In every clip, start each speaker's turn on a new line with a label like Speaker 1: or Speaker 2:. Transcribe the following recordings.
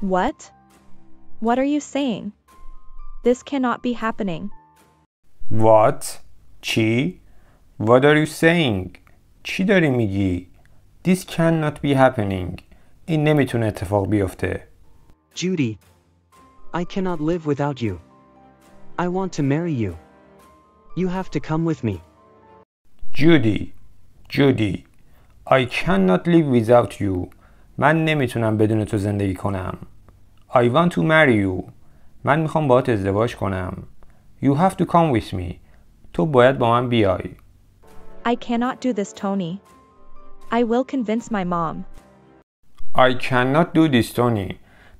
Speaker 1: What? What are you saying? This cannot be happening.
Speaker 2: What? چی؟ What are you saying? چی داری میگی؟ This cannot be happening. این نمیتونه اتفاق بیفته.
Speaker 3: Judy. I cannot live without you. I want to marry you. You have to come with me.
Speaker 2: Judy. Judy. I cannot live without you. من نمیتونم بدون تو زندگی کنم. I want to marry you. من میخوام باهات ازدواج کنم. You have to come with me. تو باید با من بیای.
Speaker 1: I cannot do this, Tony. I will convince my mom.
Speaker 2: I cannot do this, Tony.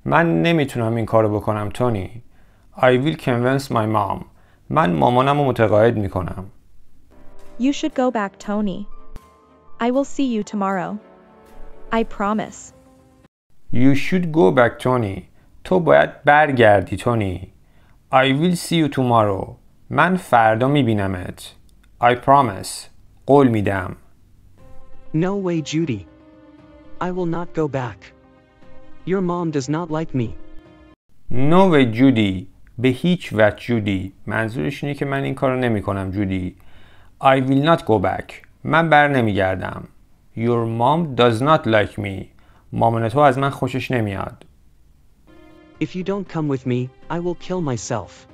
Speaker 2: من نمیتونم این کارو بکنم تونی. I will convince my mom. من مامانم رو متقاعد میکنم.
Speaker 1: You should go back, Tony. I will see you tomorrow. I promise.
Speaker 2: You should go back, Tony. تو باید برگردی تونی. I will see you tomorrow. من فردا میبینمت. I promise. قول میدم.
Speaker 3: No way, Judy. I will not go back. Your mom does not like me.
Speaker 2: No way, Judy. به هیچ وجه جودی. منظورش اینه که من این کارو نمی کنم جودی. I will not go back. من بر نمیگردم. Your mom does not like me. مامان تو از من خوشش نمیاد.
Speaker 3: If you don't come with me, I will kill myself.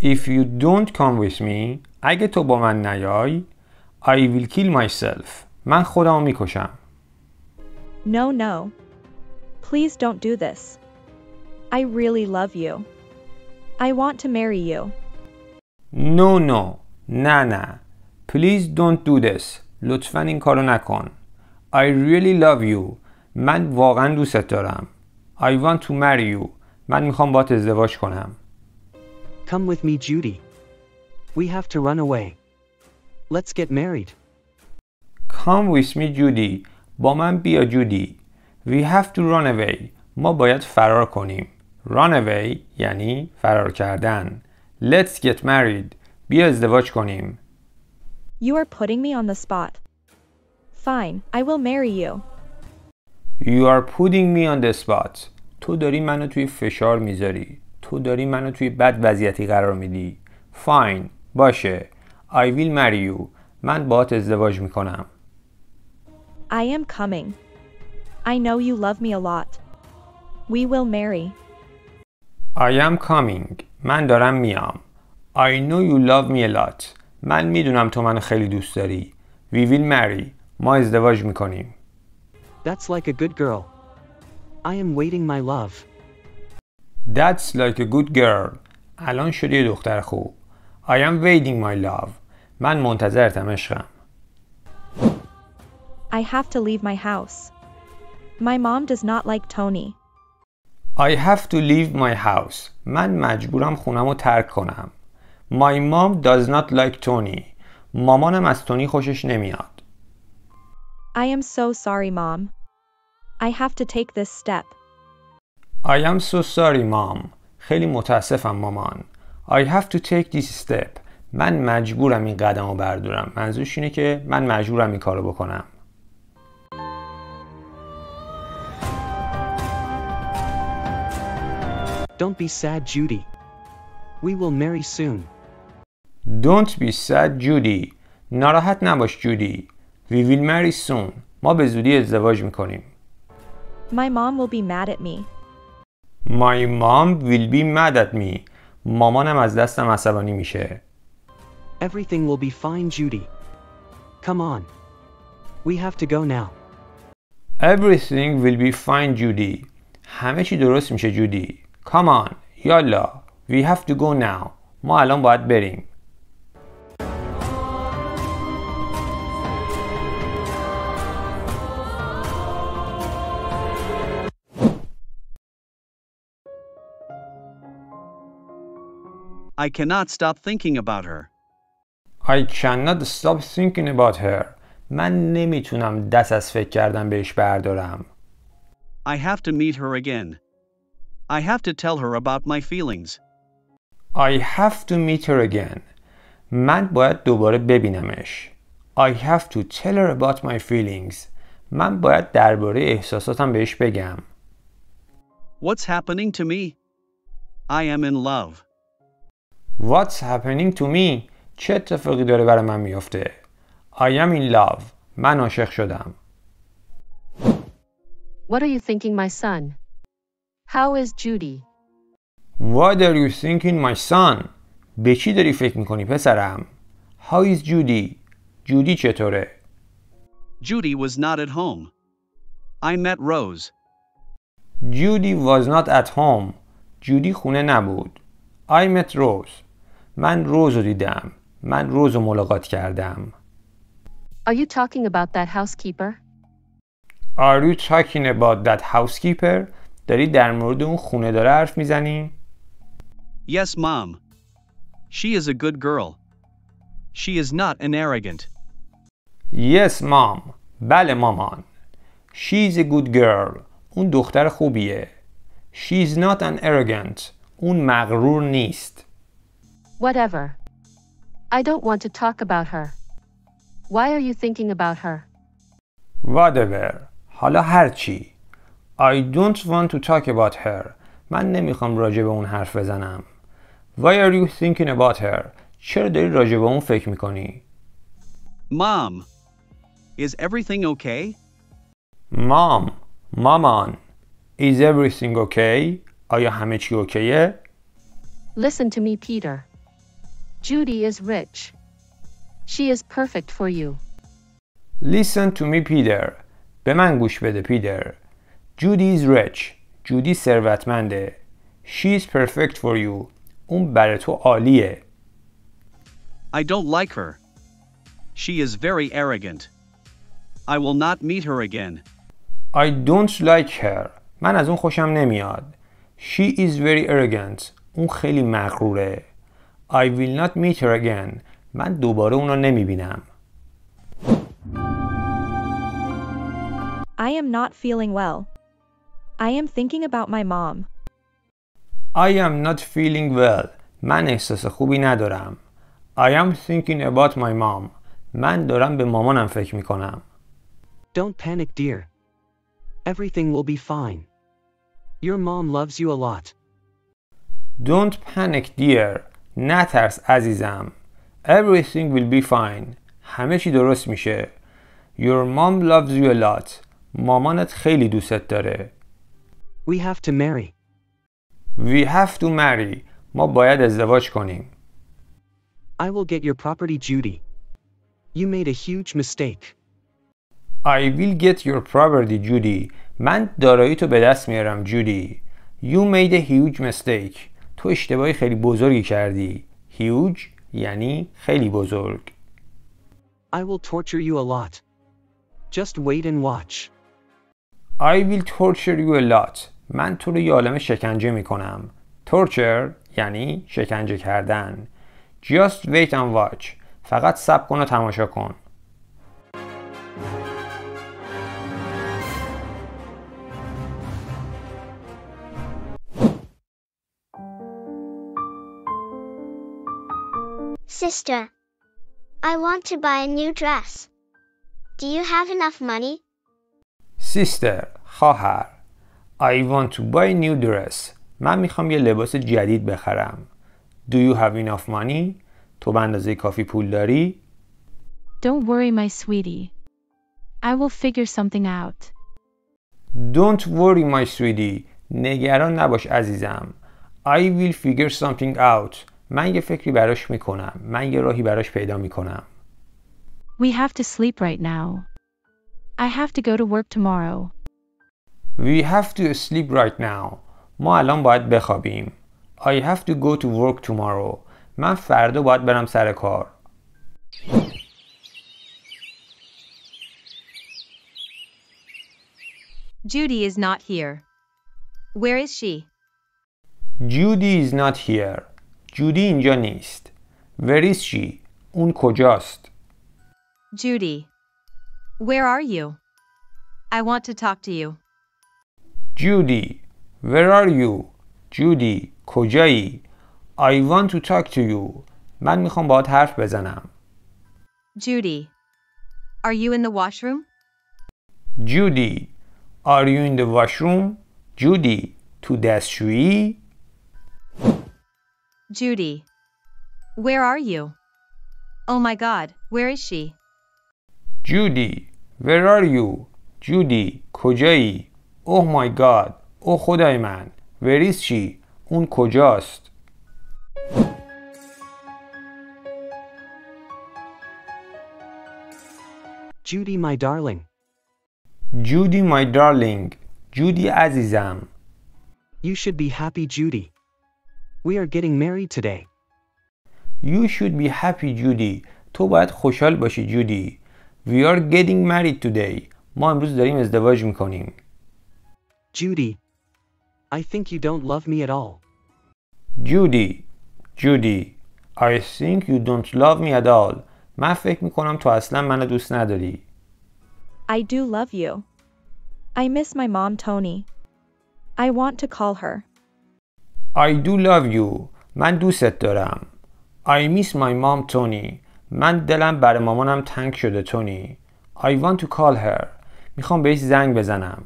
Speaker 2: If you don't come with me, اگه تو با من نیای, I will kill myself. من خودمو میکشم.
Speaker 1: No, no. Please don't do this. I really love you. I want to marry you.
Speaker 2: No, no. نه نه. Please don't do this. لطفا این کارو نکن. I really love you. من واقعا دوست دارم. I want to marry you. من میخوام بات ازدواج کنم.
Speaker 3: Come with me, Judy. We have to run away. Let's get married.
Speaker 2: Come with me, Judy. با من بیا جودی. We have to run away. ما باید فرار کنیم. Run away یعنی فرار کردن. Let's get married. بیا ازدواج کنیم.
Speaker 1: You are putting me on the spot. Fine, I will marry you.
Speaker 2: You are putting me on the spot. تو داری منو توی فشار می‌ذاری. تو داری منو توی بد وضعیتی قرار میدی. Fine. باشه. I will marry you. من باهات ازدواج می‌کنم.
Speaker 1: I am coming. I know you love me a lot. We will marry.
Speaker 2: I am coming. من dارم میام. I know you love me a lot. من می‌دونم تو منو خیلی دوست داری. We will marry. ما ازدواج می‌کنیم.
Speaker 3: That's like a good girl. I am waiting my love.
Speaker 2: That's like a good girl. الان شدی یه دختر خوب. I am waiting my love. من منتظرتم عشقم.
Speaker 1: I have to leave my house. My mom does not like Tony.
Speaker 2: I have to leave my house. من مجبورم خونم رو ترک کنم. My mom does not like Tony. مامانم از تونی خوشش نمیاد.
Speaker 1: I am so sorry, mom. I have to take this step.
Speaker 2: I am so sorry mom. خیلی متاسفم مامان. I have to take this step. من مجبورم این قدم رو بردارم. منظورش اینه که من مجبورم این کارو بکنم.
Speaker 3: Don't be sad, Judy. We will marry soon.
Speaker 2: Don't be sad Judy. ناراحت نباش جودی. We will marry soon. ما به زودی ازدواج می‌کنیم.
Speaker 1: My mom will be mad at me.
Speaker 2: My mom will be mad at me. مامانم از دستم عصبانی میشه.
Speaker 3: Everything will be fine, Judy. Come on. We have to go now.
Speaker 2: Everything will be fine Judy. همه چی درست میشه جودی. Come on. یالا. We have to go now. ما الان باید بریم.
Speaker 4: I cannot stop thinking about her.
Speaker 2: I cannot stop thinking about her. من نمیتونم دست از فکر کردن بهش بردارم.
Speaker 4: I have to meet her again. I have to tell her about my feelings.
Speaker 2: I have to meet her again. من باید دوباره ببینمش. I have to tell her about my feelings. من باید درباره احساساتم بهش بگم.
Speaker 4: What's happening to me? I am in love.
Speaker 2: What's happening to me? چه اتفاقی داره برای من میفته؟ I am in love. من عاشق شدم.
Speaker 5: What are you thinking, my son? How is Judy?
Speaker 2: What are you thinking my son? به چی داری فکر میکنی پسرم؟ How is Judy? جودی چطوره؟
Speaker 4: Judy was not at home. I met Rose.
Speaker 2: Judy was not at home. جودی خونه نبود. I met Rose. من روز رو دیدم. من روز رو ملاقات کردم.
Speaker 5: Are you talking about that housekeeper?
Speaker 2: Are you talking about that housekeeper? داری در مورد اون خونه داره حرف می‌زنی؟
Speaker 4: Yes, Mom. She is a good girl. She is not an arrogant.
Speaker 2: Yes, mom. بله مامان. She's a good girl. اون دختر خوبیه. She's not an arrogant. اون مغرور نیست.
Speaker 5: Whatever. I don't want to talk about her. Why are you thinking about her?
Speaker 2: Whatever. حالا هرچی. I don't want to talk about her. من نمیخوام راجع به اون حرف بزنم. Why are you thinking about her? چرا داری راجع به اون فکر میکنی؟
Speaker 4: Mom. Is everything okay?
Speaker 2: Mom. مامان. Is everything okay? آیا همه چی اوکیه؟
Speaker 5: Listen to me, Peter. Judy is rich. She is perfect for you.
Speaker 2: Listen to me Peter. به من گوش بده پیدر. Judy is rich. جودی ثروتمنده. She is perfect for you. اون برای تو عالیه.
Speaker 4: I don't like her. She is very arrogant. I will not meet her again.
Speaker 2: I don't like her. من از اون خوشم نمیاد. She is very arrogant. اون خیلی مغروره. I will not meet her again. من دوباره اون رو نمیبینم.
Speaker 1: I am not feeling well. I am thinking about my mom.
Speaker 2: I am not feeling well. من احساس خوبی ندارم. I am thinking about my mom. من دارم به مامانم فکر میکنم.
Speaker 3: Don't panic, dear. Everything will be fine. Your mom loves you a lot.
Speaker 2: Don't panic dear. نترس عزیزم. Everything will be fine. همه چی درست میشه. Your mom loves you a lot. مامانت خیلی دوستت داره.
Speaker 3: We have to marry.
Speaker 2: We have to marry. ما باید ازدواج کنیم.
Speaker 3: I will get your property, Judy. You made a huge mistake.
Speaker 2: I will get your property Judy. من دارایی تو به دست میارم جودی. You made a huge mistake. تو اشتباهی خیلی بزرگی کردی. Huge یعنی خیلی بزرگ.
Speaker 3: I will torture you a lot. Just wait and watch.
Speaker 2: I will torture you a lot. من تو رو یه عالم شکنجه می‌کنم. Torture یعنی شکنجه کردن. Just wait and watch. فقط صبر کن و تماشا کن.
Speaker 6: Sister. I want to buy a new dress. Do you have enough money?
Speaker 2: Sister خواهر I want to buy a new dress. من میخوام یه لباس جدید بخرم. Do you have enough money? تو به اندازه کافی پول داری؟
Speaker 7: Don't worry, my sweetie. I will figure something out.
Speaker 2: Don't worry my sweetie. نگران نباش عزیزم. I will figure something out. من یه فکری براش می‌کنم. من یه راهی براش پیدا می‌کنم.
Speaker 7: We have to sleep right now. I have to go to work tomorrow.
Speaker 2: We have to sleep right now. ما الان باید بخوابیم. I have to go to work tomorrow. من فردا باید برم سر کار.
Speaker 8: Judy is not here. Where is she?
Speaker 2: Judy is not here. جودی اینجا نیست. Where is she? اون کجاست؟
Speaker 8: Judy. Where are you? I want to talk to you.
Speaker 2: Judy. Where are you? جودی کجایی؟ I want to talk to you. من میخوام باهات حرف بزنم.
Speaker 8: Judy. Are you in the washroom?
Speaker 2: Judy. Are you in the washroom? جودی تو دستشویی؟
Speaker 8: Judy. Where are you? Oh my god, where is she?
Speaker 2: جودی Where are you? جودی کجایی؟ Oh my god اوه خدای من Where is she? اون کجاست؟
Speaker 3: Judy, my darling.
Speaker 2: جودی my darling جودی عزیزم
Speaker 3: You should be happy, Judy. We are getting married today.
Speaker 2: You should be happy جودی تو باید خوشحال باشی جودی We are getting married today ما امروز داریم ازدواج میکنیم
Speaker 3: Judy. I think you don't love me at all.
Speaker 2: جودی جودی I think you don't love me at all من فکر میکنم تو اصلا منو دوست نداری
Speaker 1: I do love you. I miss my mom, Tony. I want to call her.
Speaker 2: I do love you من دوستت دارم I miss my mom Tony من دلم برای مامانم تنگ شده تونی I want to call her میخوام بهش زنگ بزنم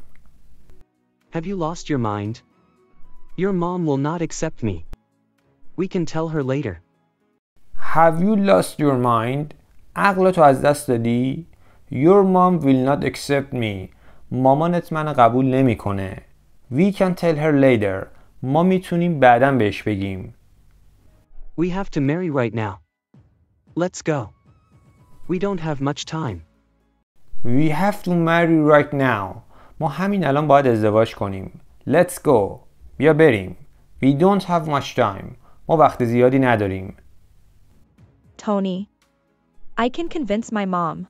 Speaker 3: Have you lost your mind? Your mom will not accept me. We can tell her later.
Speaker 2: Have you lost your mind? عقلتو از دست دادی؟ Your mom will not accept me مامانت من قبول نمیکنه We can tell her later ما می‌تونیم بعدا بهش بگیم
Speaker 3: We have to marry right now. Let's go. We don't have much time.
Speaker 2: We have to marry right now ما همین الان باید ازدواج کنیم Let's go بیا بریم We don't have much time ما وقت زیادی نداریم
Speaker 1: Tony. I can convince my mom.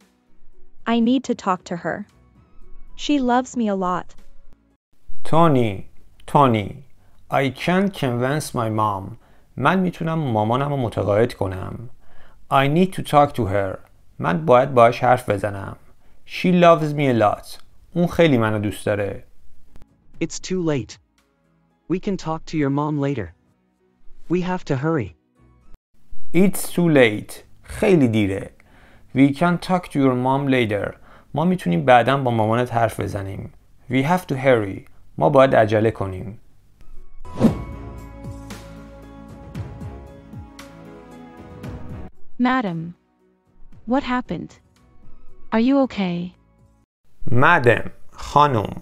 Speaker 1: I need to talk to her. She loves me a lot.
Speaker 2: تونی تونی I can't convince my mom من میتونم مامانم رو متقاعد کنم I need to talk to her من باید باهاش حرف بزنم She loves me a lot اون خیلی منو دوست داره
Speaker 3: It's too late. We can talk to your mom later. We have to hurry.
Speaker 2: It's too late خیلی دیره We can talk to your mom later ما میتونیم بعدا با مامانت حرف بزنیم We have to hurry ما باید عجله کنیم
Speaker 7: Madam. What happened? Are you okay?
Speaker 2: Madam خانم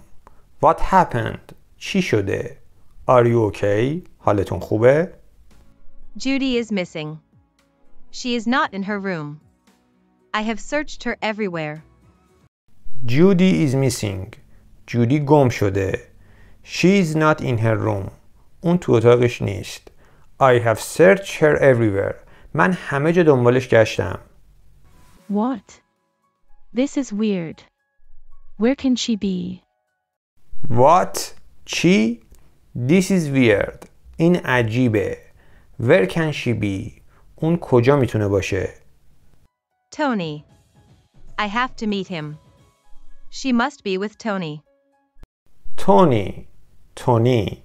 Speaker 2: What happened چی شده Are you okay حالتون خوبه
Speaker 8: Judy is missing. She is not in her room. I have searched her everywhere.
Speaker 2: Judy is missing جودی گم شده She is not in her room اون تو اتاقش نیست I have searched her everywhere من همه جا دنبالش گشتم
Speaker 7: What? This is weird. Where can she be?
Speaker 2: What? چی؟ This is weird این عجیبه Where can she be? اون کجا می‌تونه باشه؟
Speaker 8: Tony. I have to meet him. She must be with Tony.
Speaker 2: تونی تونی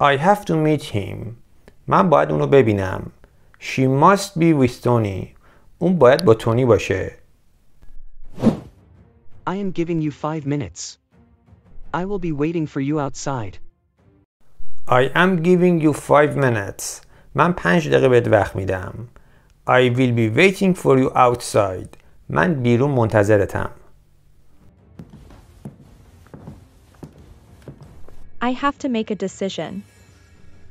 Speaker 2: I have to meet him من باید اونو ببینم She must be with Tony اون باید با تونی باشه
Speaker 3: I am giving you five minutes. I will be waiting for you outside.
Speaker 2: I am giving you five minutes من پنج دقیقه بهت وقت میدم I will be waiting for you outside من بیرون منتظرتم
Speaker 1: I have to make a decision.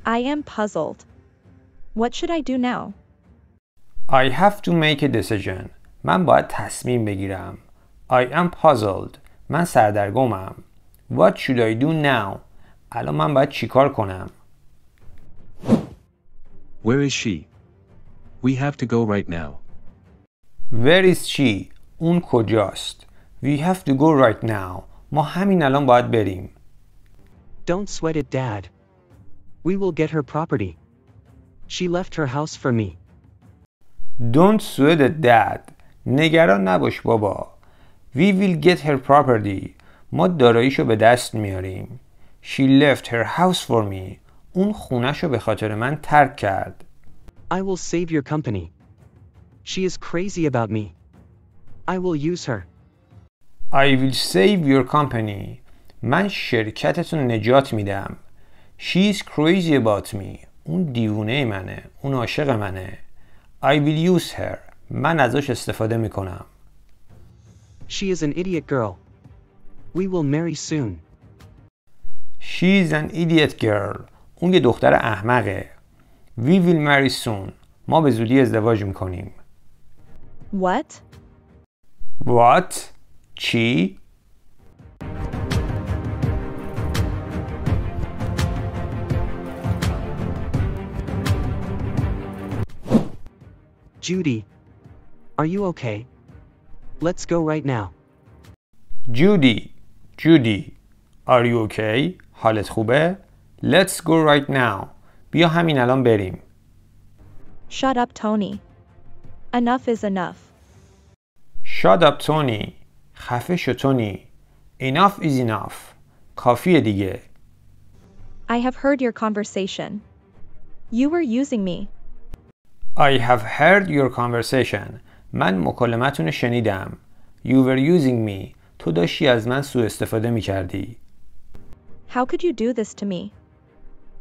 Speaker 1: I am puzzled. What should I do now?
Speaker 2: I have to make a decision من باید تصمیم بگیرم I am puzzled من سردرگمم What should I do now الان من باید چیکار کنم
Speaker 9: Where is she? We have to go right now.
Speaker 2: Where is she اون کجاست We have to go right now ما همین الان باید بریم
Speaker 3: Don't sweat it, Dad. We will get her property. She left her house for me.
Speaker 2: Don't sweat it dad نگران نباش بابا We will get her property ما داراییشو به دست میاریم She left her house for me اون خونشو به خاطر من ترک کرد
Speaker 3: I will save your company. She is crazy about me. I will use her.
Speaker 2: I will save your company من شرکتتون نجات میدم She's crazy about me. اون دیوونه منه. اون عاشق منه. I will use her. من ازش استفاده می‌کنم.
Speaker 3: She is an idiot girl. We will marry soon.
Speaker 2: She's an idiot girl. اون یه دختر احمقه. We will marry soon. ما به زودی ازدواج می‌کنیم.
Speaker 1: What?
Speaker 2: What? چی؟
Speaker 3: Judy. Are you okay? Let's go right now.
Speaker 2: Judy. Judy. Are you okay? حالت خوبه؟ Let's go right now. بیا همین الان بریم.
Speaker 1: Shut up, Tony. Enough is enough.
Speaker 2: Shut up Tony. خفه شو تونی. Enough is enough. کافیه دیگه.
Speaker 1: I have heard your conversation. You were using me.
Speaker 2: I have heard your conversation. من مکالمتون رو شنیدم. You were using me. تو داشتی از من سوء استفاده می کردی.
Speaker 1: How could you do this to me?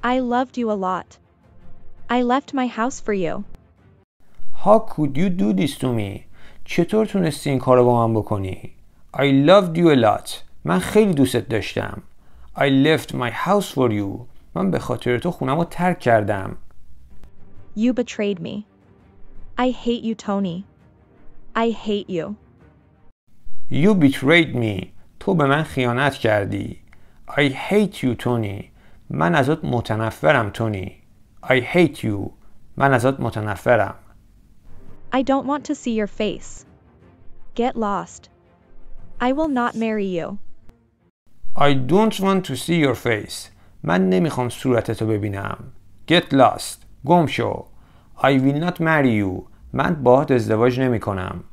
Speaker 1: I loved you a lot. I left my house for you.
Speaker 2: How could you do this to me? چطور تونستی این کار رو با من بکنی؟ I loved you a lot. من خیلی دوستت داشتم. I left my house for you. من به خاطر تو خونم رو ترک کردم.
Speaker 1: You betrayed me. I hate you, Tony. I hate you.
Speaker 2: You betrayed me. تو به من خیانت کردی. I hate you, Tony. من ازت متنفرم تونی. I hate you. من ازت متنفرم.
Speaker 1: I don't want to see your face. Get lost. I will not marry you.
Speaker 2: I don't want to see your face. من نمیخوام صورتتو ببینم. Get lost. گم شو. I will not marry you. من باهات ازدواج نمی کنم.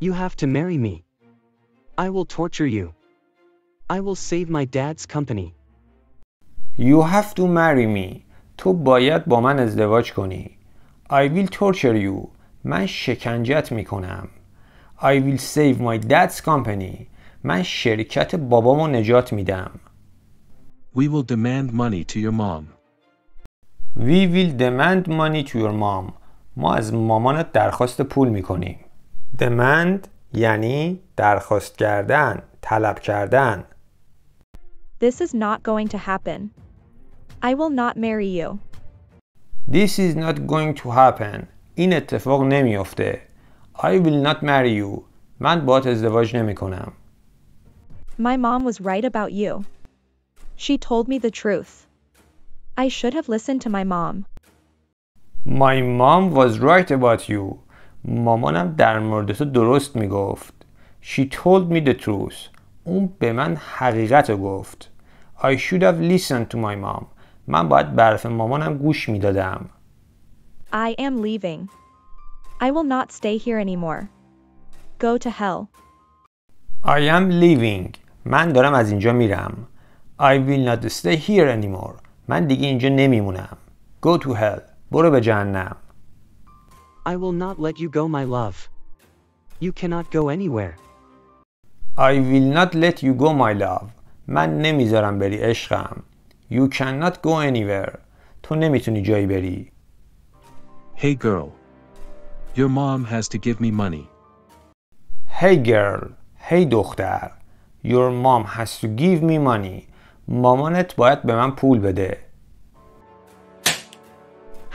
Speaker 3: You have to marry me. I will torture you. I will save my dad's company.
Speaker 2: You have to marry me. تو باید با من ازدواج کنی. I will torture you. من شکنجت می کنم. I will save my dad's company. من شرکت بابامو نجات میدم.
Speaker 9: We will demand money to your mom.
Speaker 2: We will demand money to your mom. ما از مامانت درخواست پول میکنیم. Demand یعنی درخواست کردن، طلب کردن.
Speaker 1: This is not going to happen. I will not marry you.
Speaker 2: This is not going to happen. این اتفاق نمیافته. I will not marry you. من باهات ازدواج نمی کنم.
Speaker 1: My mom was right about you. She told me the truth. I should have listened to my mom.
Speaker 2: My mom was right about you. مامانم در مورد تو درست میگفت. She told me the truth. اون به من حقیقت رو گفت. I should have listened to my mom. من باید به حرف مامانم گوش میدادم.
Speaker 1: I am leaving. I will not stay here anymore. Go to hell.
Speaker 2: I am leaving. من dارم از اینجا میرم. I will not stay here anymore. من دیگه اینجا نمیمونم. Go to hell. برو به جهنم.
Speaker 3: I will not let you go, my love. You cannot go anywhere.
Speaker 2: I will not let you go my love. من نمی‌ذارم بری عشقم. You cannot go anywhere. تو نمی‌تونی جایی بری.
Speaker 9: Hey girl. Your mom has to give me money.
Speaker 2: Hey girl. Hey دختر. Your mom has to give me money. مامانت باید به من پول بده.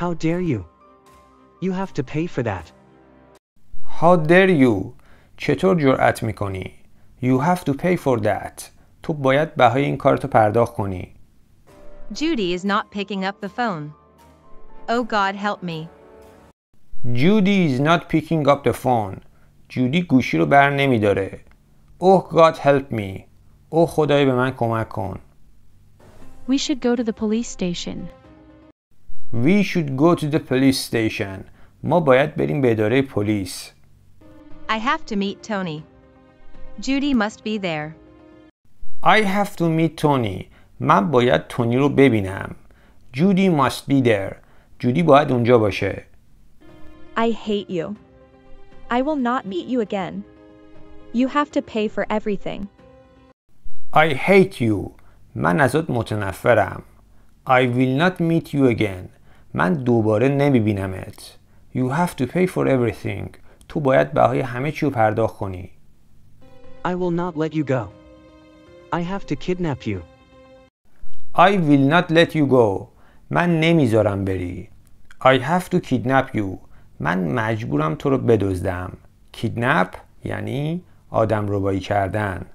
Speaker 3: How dare you? You have to pay for that.
Speaker 2: How dare you? چطور جرأت می‌کنی؟ You have to pay for that. تو باید بهای این کارتو پرداخت کنی.
Speaker 8: Judy is not picking up the phone. Oh God, help me.
Speaker 2: Judy is not picking up the phone. جودی گوشی رو بر نمیداره. Oh God help me. او خدای به من کمک کن.
Speaker 7: We should go to the police station.
Speaker 2: We should go to the police station. ما باید بریم به اداره پلیس.
Speaker 8: I have to meet Tony. Judy must be there.
Speaker 2: I have to meet Tony. من باید تونی رو ببینم. Judy must be there. جودی باید اونجا باشه.
Speaker 1: I hate you. I will not meet you again. You have to pay for everything.
Speaker 2: I hate you. من ازت متنفرم. I will not meet you again. من دوباره نمیبینمت. You have to pay for everything. تو باید بهای همه چی رو پرداخت کنی.
Speaker 3: I will not let you go. I have to kidnap you.
Speaker 2: I will not let you go. من نمی‌ذارم بری. I have to kidnap you. من مجبورم تو رو بدزدم. kidnap یعنی آدم ربایی کردن.